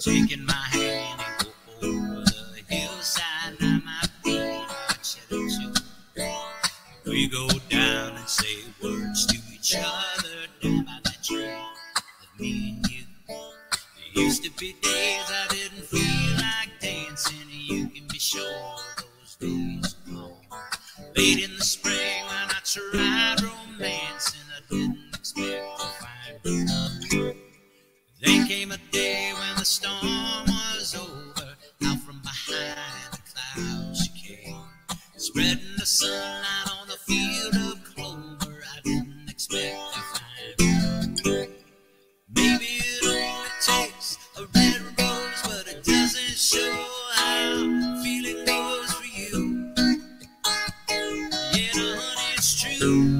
Taking my hand and go over the hillside. Now my feet watch it you. We go down and say words to each other down by that tree me and you. There used to be days I didn't feel like dancing. You can be sure those days are gone. Late in the spring when I tried romance and I didn't. Thank.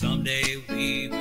Someday we will.